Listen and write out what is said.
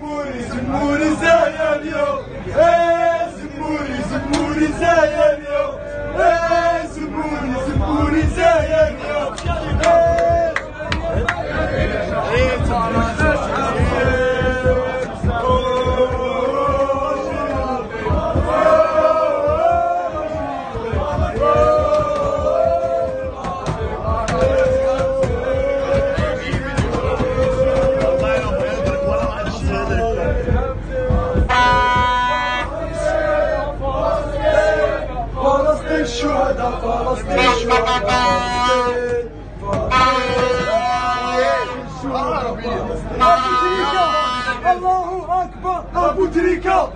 Muri, muri, say, الشهداء فلسطين. فلسطين الله أكبر. أبو تريكة.